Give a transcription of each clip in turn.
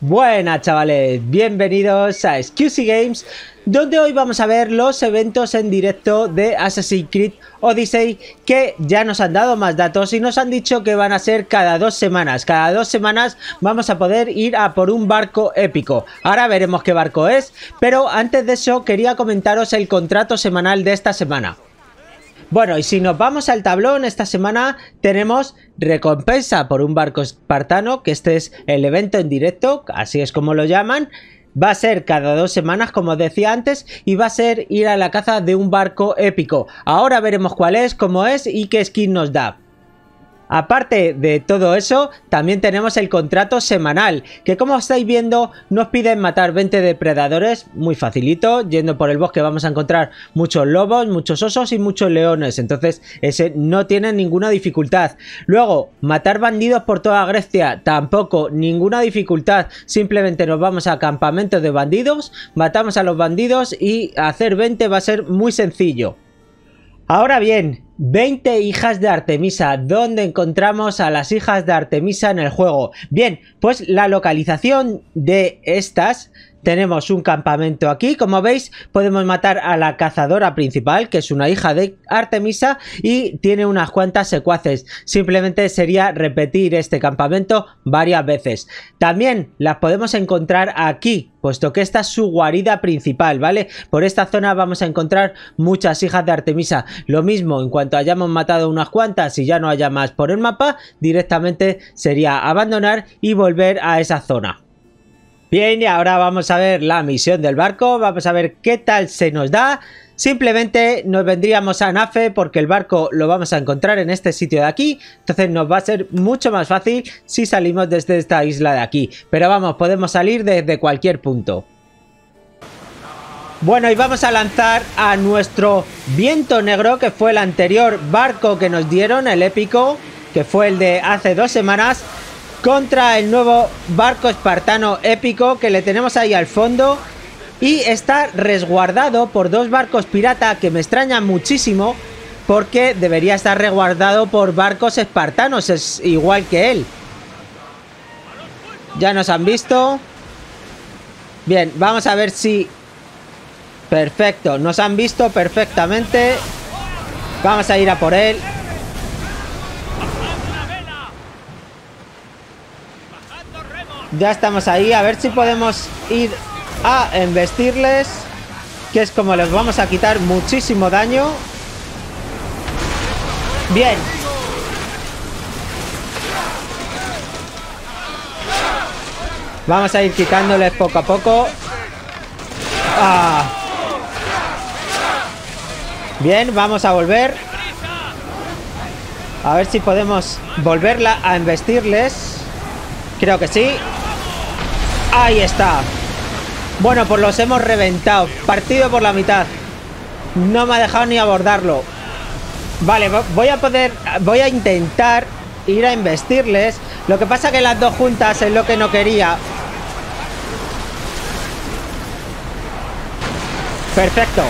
Buenas chavales, bienvenidos a Excuse Games, donde hoy vamos a ver los eventos en directo de Assassin's Creed Odyssey que ya nos han dado más datos y nos han dicho que van a ser cada dos semanas. Cada dos semanas vamos a poder ir a por un barco épico. Ahora veremos qué barco es, pero antes de eso quería comentaros el contrato semanal de esta semana. Bueno, y si nos vamos al tablón, esta semana tenemos recompensa por un barco espartano, que este es el evento en directo, así es como lo llaman. Va a ser cada dos semanas, como decía antes, y va a ser ir a la caza de un barco épico. Ahora veremos cuál es, cómo es y qué skin nos da. Aparte de todo eso, también tenemos el contrato semanal, que como estáis viendo nos piden matar 20 depredadores, muy facilito, yendo por el bosque vamos a encontrar muchos lobos, muchos osos y muchos leones, entonces ese no tiene ninguna dificultad. Luego, matar bandidos por toda Grecia, tampoco ninguna dificultad, simplemente nos vamos a campamentos de bandidos, matamos a los bandidos y hacer 20 va a ser muy sencillo. Ahora bien, 20 hijas de Artemisa. ¿Dónde encontramos a las hijas de Artemisa en el juego? Bien, pues la localización de estas tenemos un campamento aquí, como veis podemos matar a la cazadora principal, que es una hija de Artemisa y tiene unas cuantas secuaces. Simplemente sería repetir este campamento varias veces. También las podemos encontrar aquí, puesto que esta es su guarida principal, ¿vale? Por esta zona vamos a encontrar muchas hijas de Artemisa. Lo mismo, en cuanto hayamos matado unas cuantas y ya no haya más por el mapa, directamente sería abandonar y volver a esa zona. Bien, y ahora vamos a ver la misión del barco, vamos a ver qué tal se nos da. Simplemente nos vendríamos a Nafe porque el barco lo vamos a encontrar en este sitio de aquí. Entonces nos va a ser mucho más fácil si salimos desde esta isla de aquí. Pero vamos, podemos salir desde cualquier punto. Bueno, y vamos a lanzar a nuestro viento negro, que fue el anterior barco que nos dieron, el épico, que fue el de hace dos semanas contra el nuevo barco espartano épico que le tenemos ahí al fondo y está resguardado por dos barcos pirata que me extrañan muchísimo porque debería estar resguardado por barcos espartanos, es igual que él. Ya nos han visto. Bien, vamos a ver si... Perfecto, nos han visto perfectamente. Vamos a ir a por él. Ya estamos ahí, a ver si podemos ir a embestirles. Que es como les vamos a quitar muchísimo daño. Bien. Vamos a ir quitándoles poco a poco. Ah. Bien, vamos a volver. A ver si podemos volverla a embestirles. Creo que sí. Ahí está. Bueno, pues los hemos reventado. Partido por la mitad. No me ha dejado ni abordarlo. Vale, voy a poder... Voy a intentar ir a investirles. Lo que pasa que las dos juntas es lo que no quería. Perfecto.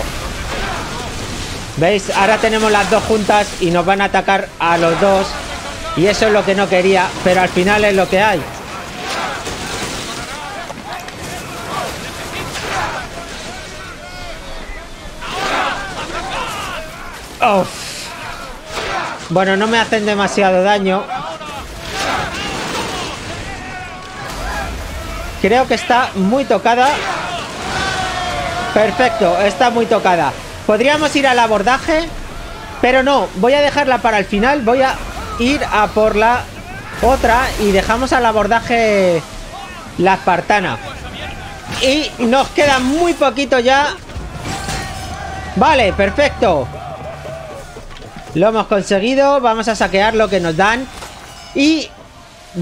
¿Veis? Ahora tenemos las dos juntas y nos van a atacar a los dos. Y eso es lo que no quería, pero al final es lo que hay. Bueno, no me hacen demasiado daño. Creo que está muy tocada. Perfecto, está muy tocada. Podríamos ir al abordaje, pero no. Voy a dejarla para el final. Voy a ir a por la otra y dejamos al abordaje la espartana. Y nos queda muy poquito ya. Vale, perfecto. Lo hemos conseguido, vamos a saquear lo que nos dan. Y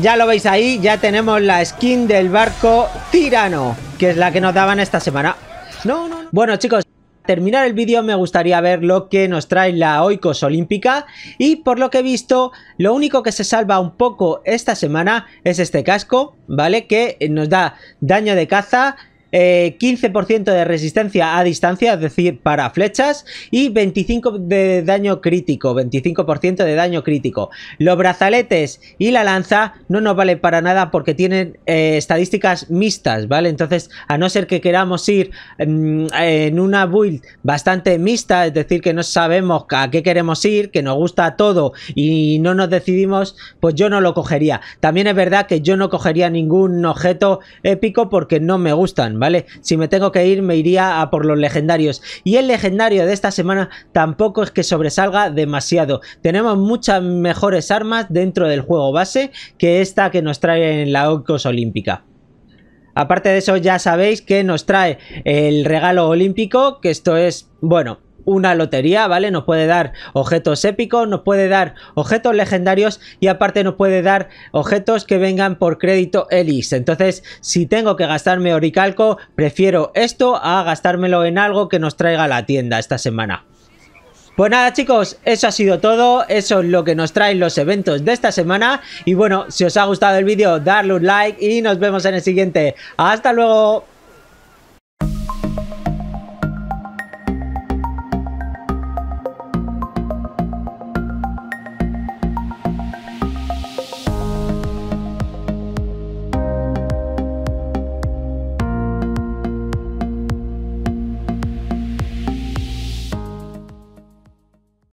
ya lo veis ahí, ya tenemos la skin del barco Tirano Que es la que nos daban esta semana. No, no, Bueno chicos, terminar el vídeo me gustaría ver lo que nos trae la Oikos Olímpica. Y por lo que he visto lo único que se salva un poco esta semana es este casco, ¿vale? Que nos da daño de caza, 15% de resistencia a distancia, es decir, para flechas, y 25 de daño crítico, 25% de daño crítico. Los brazaletes y la lanza no nos valen para nada porque tienen estadísticas mixtas, ¿vale? Entonces, a no ser que queramos ir mm, en una build bastante mixta, es decir, que no sabemos a qué queremos ir, que nos gusta todo y no nos decidimos, pues yo no lo cogería. También es verdad que yo no cogería ningún objeto épico porque no me gustan, ¿vale? Si me tengo que ir, me iría a por los legendarios. Y el legendario de esta semana tampoco es que sobresalga demasiado. Tenemos muchas mejores armas dentro del juego base que esta que nos trae en la Ocos Olímpica. Aparte de eso ya sabéis que nos trae el regalo olímpico, que esto es, bueno, una lotería, ¿vale? Nos puede dar objetos épicos, nos puede dar objetos legendarios y aparte nos puede dar objetos que vengan por crédito Elise. Entonces, si tengo que gastarme Oricalco, prefiero esto a gastármelo en algo que nos traiga la tienda esta semana. Pues nada chicos, eso ha sido todo, eso es lo que nos traen los eventos de esta semana y bueno, si os ha gustado el vídeo, darle un like y nos vemos en el siguiente. ¡Hasta luego!